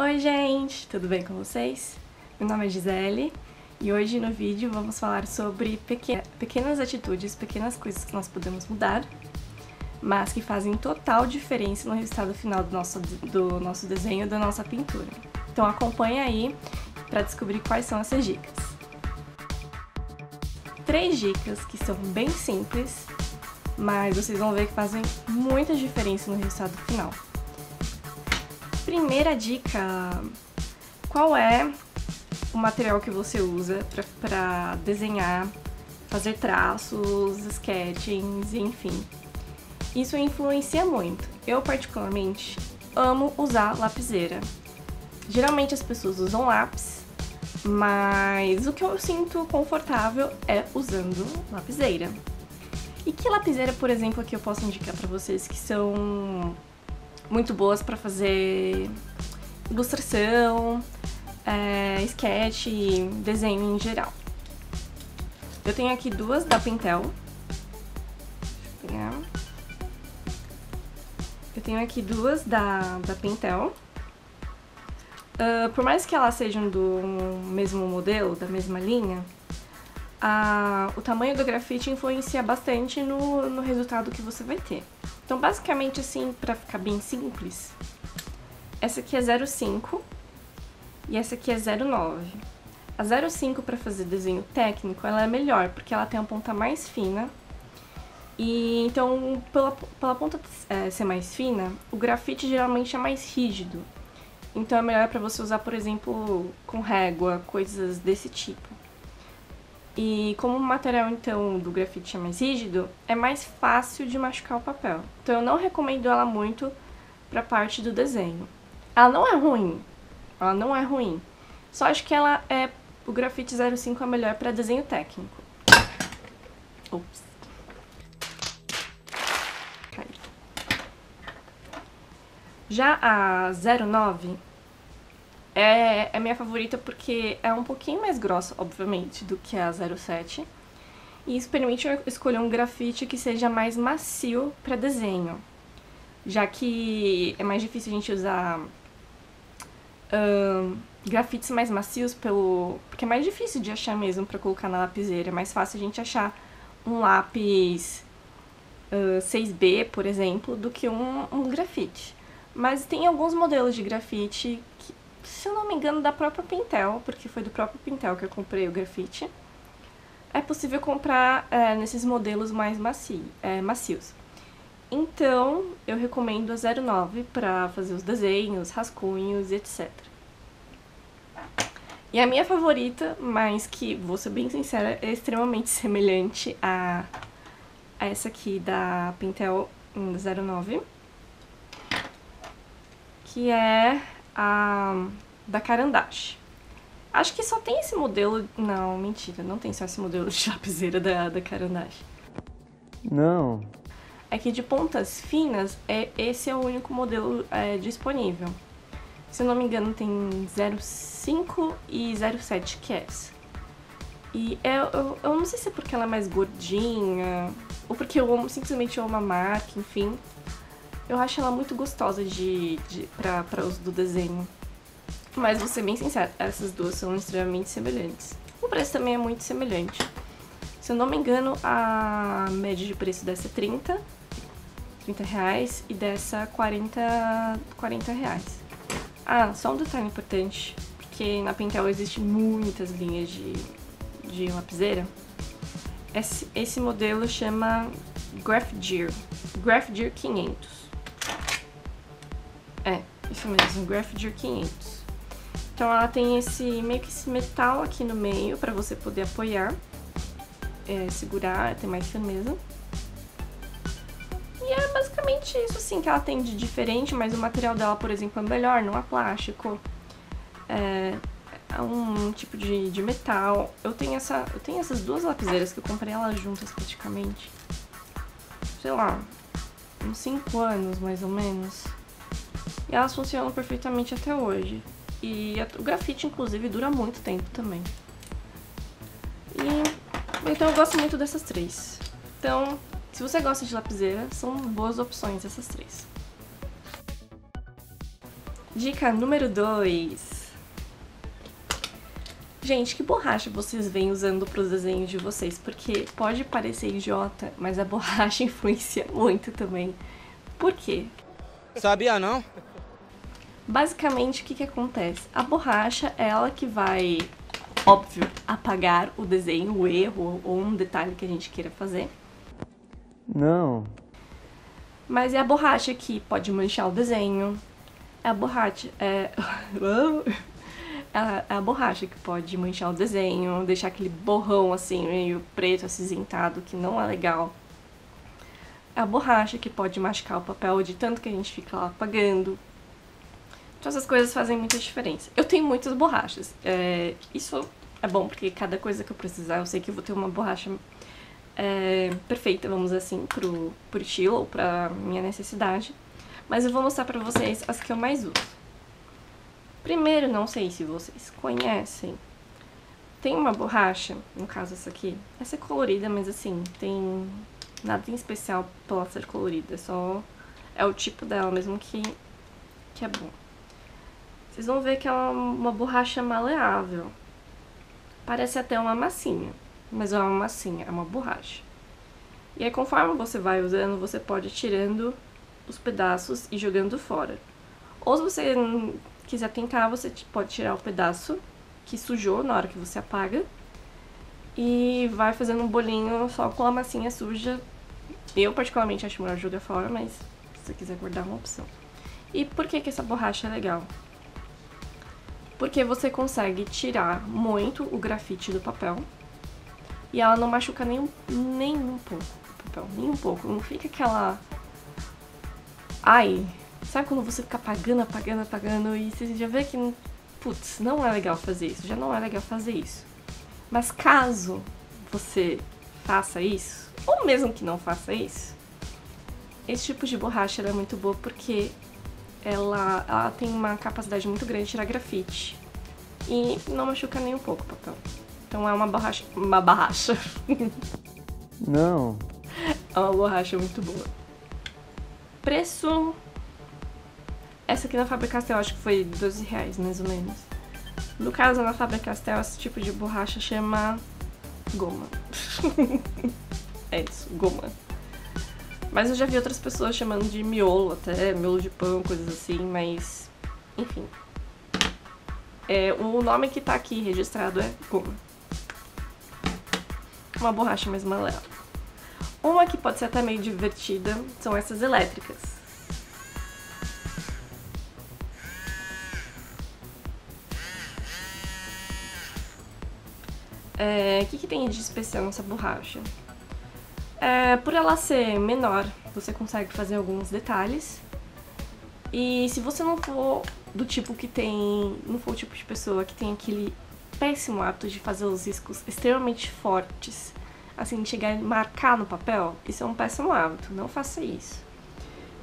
Oi gente, tudo bem com vocês? Meu nome é Gisele e hoje no vídeo vamos falar sobre pequenas atitudes, pequenas coisas que nós podemos mudar, mas que fazem total diferença no resultado final do nosso, do nosso desenho, da nossa pintura. Então acompanha aí para descobrir quais são essas dicas. Três dicas que são bem simples, mas vocês vão ver que fazem muita diferença no resultado final. Primeira dica: qual é o material que você usa para desenhar, fazer traços, sketchings, enfim. Isso influencia muito. Eu, particularmente, amo usar lapiseira. Geralmente as pessoas usam lápis, mas o que eu sinto confortável é usando lapiseira. E que lapiseira, por exemplo, que eu posso indicar para vocês que são muito boas para fazer ilustração, é, sketch, desenho em geral. Eu tenho aqui duas da. Deixa eu. Eu tenho aqui duas da, da Pentel. Uh, por mais que elas sejam do mesmo modelo, da mesma linha, a, o tamanho do grafite influencia bastante no, no resultado que você vai ter. Então, basicamente, assim, pra ficar bem simples, essa aqui é 0,5 e essa aqui é 0,9. A 0,5 para fazer desenho técnico, ela é melhor, porque ela tem a ponta mais fina. E então, pela, pela ponta é, ser mais fina, o grafite geralmente é mais rígido. Então é melhor para você usar, por exemplo, com régua, coisas desse tipo. E como o material, então, do grafite é mais rígido, é mais fácil de machucar o papel. Então eu não recomendo ela muito pra parte do desenho. Ela não é ruim, ela não é ruim. Só acho que ela é... O grafite 05 é melhor para desenho técnico. Ops. Já a 09 é, é minha favorita porque é um pouquinho mais grossa, obviamente, do que a 07. E isso permite eu escolher um grafite que seja mais macio para desenho. Já que é mais difícil a gente usar uh, grafites mais macios pelo... Porque é mais difícil de achar mesmo para colocar na lapiseira. É mais fácil a gente achar um lápis uh, 6B, por exemplo, do que um, um grafite. Mas tem alguns modelos de grafite que, se eu não me engano, da própria Pintel, porque foi do próprio Pintel que eu comprei o grafite. É possível comprar é, nesses modelos mais macio, é, macios. Então, eu recomendo a 09 para fazer os desenhos, rascunhos, etc. E a minha favorita, mas que, vou ser bem sincera, é extremamente semelhante a, a essa aqui da Pintel 09, que é a da Carandache. Acho que só tem esse modelo... Não, mentira, não tem só esse modelo de lapiseira da, da Carandache. Não, é que de pontas finas, é, esse é o único modelo é, disponível. Se eu não me engano, tem 05 e 07 que é essa. E eu, eu, eu, não sei se é porque ela é mais gordinha, ou porque eu amo, simplesmente amo a marca, enfim. Eu acho ela muito gostosa de, de, pra uso do desenho. Mas vou ser bem sincera, essas duas são extremamente semelhantes. O preço também é muito semelhante. Se eu não me engano, a média de preço dessa é 30 30 reais e dessa 40, 40 reais. Ah, só um detalhe importante, porque na Pentel existe muitas linhas de, de lapiseira. Esse, esse modelo chama Graph Gear, Graph Gear 500. É, isso mesmo, Graph Gear 500. Então ela tem esse meio que esse metal aqui no meio para você poder apoiar, é, segurar, ter mais firmeza. E é basicamente isso, assim, que ela tem de diferente, mas o material dela, por exemplo, é melhor, não é plástico. É, é um tipo de, de metal. Eu tenho, essa, eu tenho essas duas lapiseiras que eu comprei elas juntas praticamente. Sei lá, uns 5 anos mais ou menos. E elas funcionam perfeitamente até hoje. E o grafite, inclusive, dura muito tempo também. E, então eu gosto muito dessas três. Então, se você gosta de lapiseira, são boas opções essas três. Dica número 2. Gente, que borracha vocês vêm usando para os desenhos de vocês? Porque pode parecer idiota, mas a borracha influencia muito também. Por quê? Sabia não? Basicamente, o que, que acontece? A borracha é ela que vai, óbvio, apagar o desenho, o erro ou um detalhe que a gente queira fazer. Não. Mas é a borracha que pode manchar o desenho. É a borracha. É. É a, é a borracha que pode manchar o desenho, deixar aquele borrão assim, meio preto, acinzentado, que não é legal. É a borracha que pode machucar o papel de tanto que a gente fica lá apagando. Então essas coisas fazem muita diferença. Eu tenho muitas borrachas. É, isso é bom, porque cada coisa que eu precisar, eu sei que eu vou ter uma borracha é, perfeita, vamos assim, pro, pro estilo ou pra minha necessidade. Mas eu vou mostrar pra vocês as que eu mais uso. Primeiro, não sei se vocês conhecem, tem uma borracha, no caso essa aqui, essa é colorida, mas assim, tem nada em especial pela ser colorida, é só é o tipo dela mesmo que, que é bom. Vocês vão ver que é uma, uma borracha maleável. Parece até uma massinha, mas não é uma massinha, é uma borracha. E aí conforme você vai usando, você pode ir tirando os pedaços e jogando fora. Ou se você quiser tentar, você pode tirar o pedaço que sujou na hora que você apaga e vai fazendo um bolinho só com a massinha suja. Eu particularmente acho melhor jogar fora, mas se você quiser guardar é uma opção. E por que, que essa borracha é legal? Porque você consegue tirar muito o grafite do papel e ela não machuca nem, nem um pouco o papel, nem um pouco. Não fica aquela... Ai, Sabe quando você fica apagando, apagando, apagando e você já vê que, putz, não é legal fazer isso, já não é legal fazer isso. Mas caso você faça isso, ou mesmo que não faça isso, esse tipo de borracha é muito boa porque ela, ela tem uma capacidade muito grande de tirar grafite e não machuca nem um pouco o papel. Então é uma borracha. Uma borracha. Não. É uma borracha muito boa. Preço essa aqui na Faber-Castell acho que foi 12 reais, mais ou menos. No caso, na Faber-Castell, esse tipo de borracha chama goma. é isso, goma. Mas eu já vi outras pessoas chamando de miolo até, miolo de pão, coisas assim, mas... Enfim. É, o nome que tá aqui registrado é goma. Uma borracha mais maleável. Uma que pode ser até meio divertida são essas elétricas. É, o que, que tem de especial nessa borracha? É, por ela ser menor, você consegue fazer alguns detalhes. E se você não for do tipo que tem. não for o tipo de pessoa que tem aquele péssimo hábito de fazer os riscos extremamente fortes, assim, de chegar e marcar no papel, isso é um péssimo hábito, não faça isso.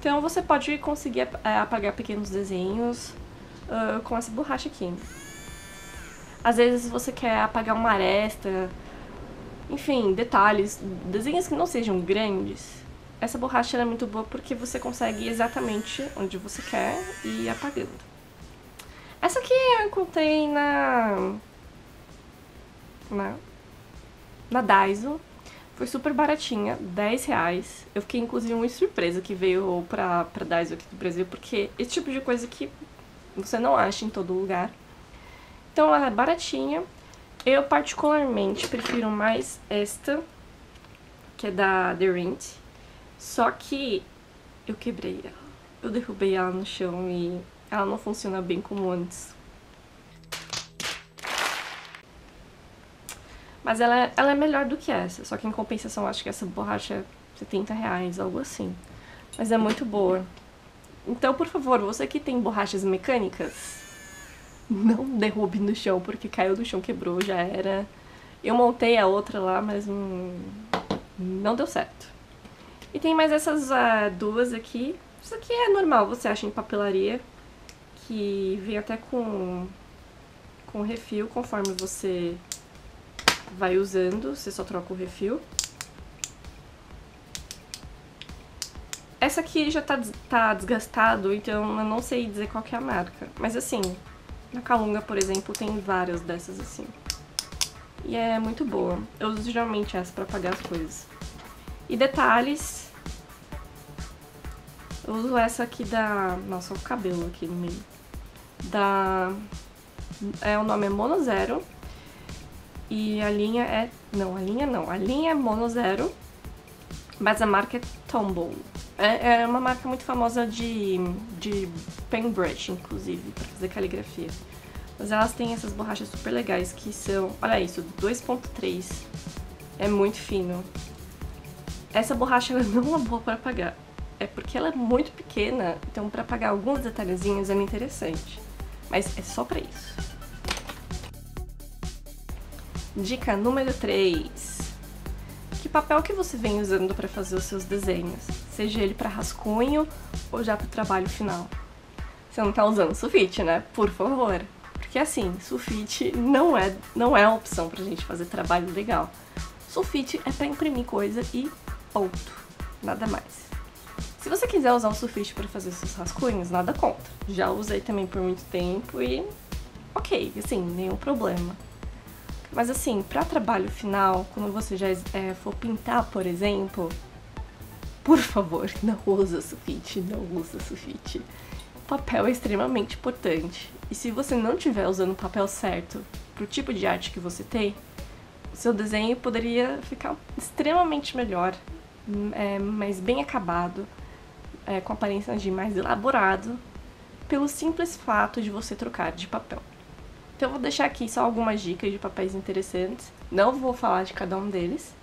Então você pode conseguir é, apagar pequenos desenhos uh, com essa borracha aqui. Às vezes você quer apagar uma aresta, enfim, detalhes, desenhos que não sejam grandes. Essa borracha é muito boa porque você consegue exatamente onde você quer e ir apagando. Essa aqui eu encontrei na... na... na Daiso. Foi super baratinha, 10 reais. Eu fiquei inclusive muito surpresa que veio pra, pra Daiso aqui do Brasil, porque esse tipo de coisa que você não acha em todo lugar. Então ela é baratinha. Eu particularmente prefiro mais esta, que é da The Rint. Só que eu quebrei ela. Eu derrubei ela no chão e ela não funciona bem como antes. Mas ela, é, ela é melhor do que essa, só que em compensação acho que essa borracha é 70 reais, algo assim. Mas é muito boa. Então, por favor, você que tem borrachas mecânicas, não derrube no chão, porque caiu no chão, quebrou, já era. Eu montei a outra lá, mas não, não deu certo. E tem mais essas uh, duas aqui. Isso aqui é normal, você acha em papelaria, que vem até com, com refil, conforme você vai usando, você só troca o refil. Essa aqui já tá, tá desgastado, então eu não sei dizer qual que é a marca. Mas assim, na Calunga, por exemplo, tem várias dessas assim. E é muito boa. Eu uso geralmente essa pra apagar as coisas. E detalhes... Eu uso essa aqui da... Nossa, o cabelo aqui no meio. Da... É, o nome é Mono Zero. E a linha é... Não, a linha não. A linha é Mono Zero. Mas a marca é Tombow. É, é uma marca muito famosa de, de paintbrush, inclusive, pra fazer caligrafia. Mas elas têm essas borrachas super legais que são... Olha isso, 2.3. É muito fino. Essa borracha não é boa para apagar. É porque ela é muito pequena, então para apagar alguns detalhezinhos é interessante. Mas é só pra isso. Dica número 3. Que papel que você vem usando para fazer os seus desenhos? Seja ele para rascunho ou já para o trabalho final. Você não tá usando sulfite, né? Por favor. Porque assim, sulfite não é, não é uma opção pra gente fazer trabalho legal. Sulfite é para imprimir coisa e ponto. Nada mais. Se você quiser usar o sulfite para fazer seus rascunhos, nada contra. Já usei também por muito tempo e ok, assim, nenhum problema. Mas assim, para trabalho final, quando você já é, for pintar, por exemplo, por favor, não usa sulfite, não usa sulfite papel é extremamente importante. E se você não estiver usando o papel certo para o tipo de arte que você tem, o seu desenho poderia ficar extremamente melhor, é, mais bem acabado, é, com aparência de mais elaborado, pelo simples fato de você trocar de papel. Então eu vou deixar aqui só algumas dicas de papéis interessantes. Não vou falar de cada um deles.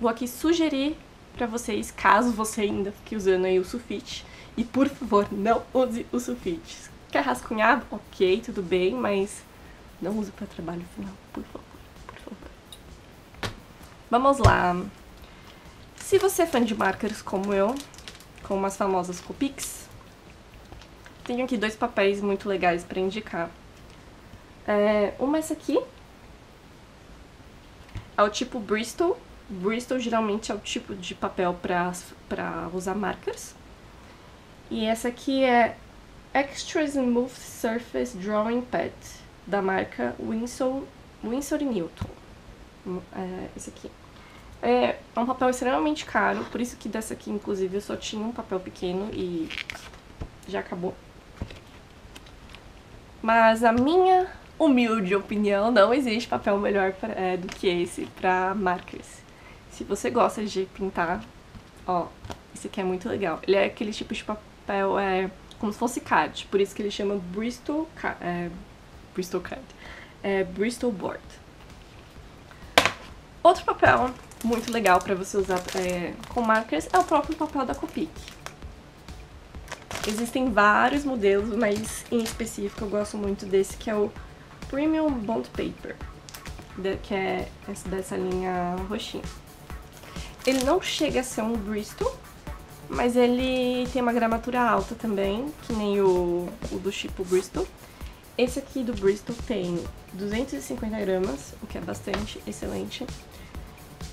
Vou aqui sugerir para vocês, caso você ainda fique usando aí o sulfite, e por favor, não use o sulfite. Quer rascunhar? Ok, tudo bem, mas não use para trabalho final, por favor, por favor. Vamos lá. Se você é fã de markers como eu, como as famosas Copics, tenho aqui dois papéis muito legais para indicar. É, uma é essa aqui, é o tipo Bristol. Bristol geralmente é o tipo de papel para usar markers. E essa aqui é Extra Smooth Surface Drawing Pad, da marca Winsor, Winsor Newton. É, esse aqui. É, é um papel extremamente caro, por isso que dessa aqui, inclusive, eu só tinha um papel pequeno e já acabou. Mas a minha humilde opinião, não existe papel melhor pra, é, do que esse para markers. Se você gosta de pintar, ó, esse aqui é muito legal. Ele é aquele tipo de papel é como se fosse card, por isso que ele chama Bristol, é, Bristol Card, é Bristol Board. Outro papel muito legal para você usar é, com markers é o próprio papel da Copic. Existem vários modelos, mas em específico eu gosto muito desse que é o Premium Bond Paper, que é dessa linha roxinha. Ele não chega a ser um Bristol, mas ele tem uma gramatura alta também, que nem o, o do tipo Bristol. Esse aqui do Bristol tem 250 gramas, o que é bastante excelente.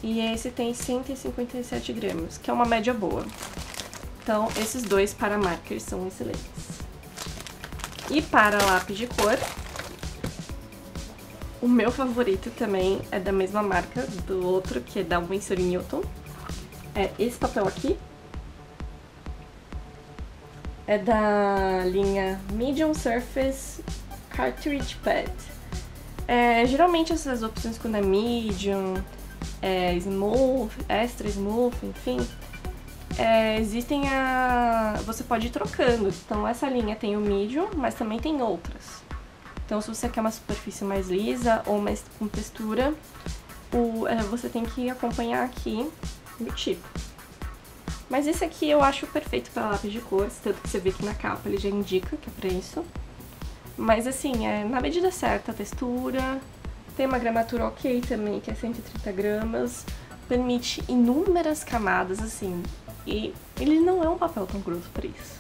E esse tem 157 gramas, que é uma média boa. Então, esses dois para markers são excelentes. E para lápis de cor, o meu favorito também é da mesma marca do outro, que é da Winsor Newton. É esse papel aqui, é da linha Medium Surface Cartridge Pad. É, geralmente essas opções quando é medium, é, smooth, extra smooth, enfim, é, existem a... você pode ir trocando. Então essa linha tem o medium, mas também tem outras. Então se você quer uma superfície mais lisa ou mais com textura, o, é, você tem que acompanhar aqui o tipo. Mas esse aqui eu acho perfeito para lápis de cor, tanto que você vê que na capa ele já indica que é pra isso. Mas assim, é na medida certa a textura, tem uma gramatura ok também, que é 130 gramas, permite inúmeras camadas, assim, e ele não é um papel tão grosso para isso.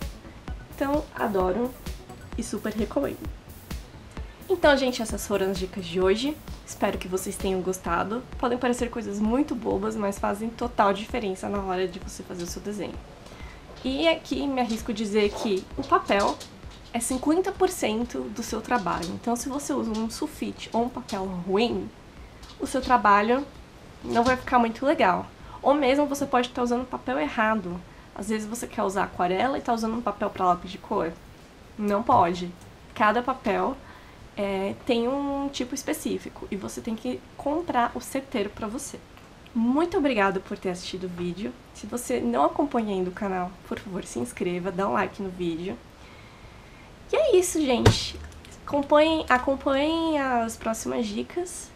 Então, adoro e super recomendo. Então, gente, essas foram as dicas de hoje. Espero que vocês tenham gostado. Podem parecer coisas muito bobas, mas fazem total diferença na hora de você fazer o seu desenho. E aqui me arrisco dizer que o papel é 50% do seu trabalho. Então, se você usa um sulfite ou um papel ruim, o seu trabalho não vai ficar muito legal. Ou mesmo você pode estar usando papel errado. Às vezes você quer usar aquarela e está usando um papel para lápis de cor. Não pode. Cada papel é, tem um tipo específico e você tem que comprar o certeiro para você. Muito obrigado por ter assistido o vídeo. Se você não acompanha ainda o canal, por favor, se inscreva, dá um like no vídeo. E é isso, gente. Acompanhem, acompanhem as próximas dicas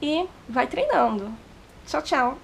e vai treinando. Tchau, tchau!